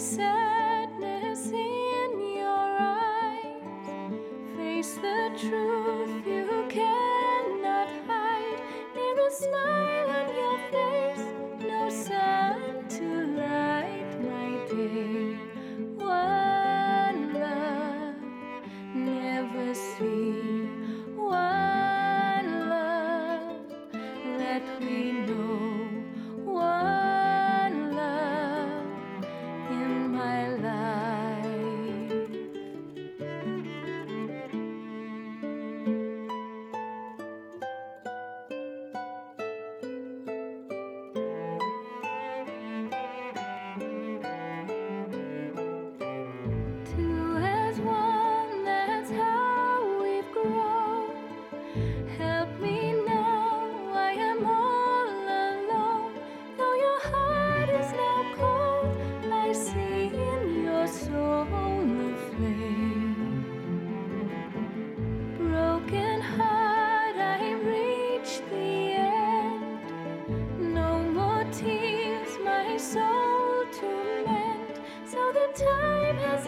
sadness in your eyes. Face the truth you cannot hide. Near a smile soul to mend, so the time has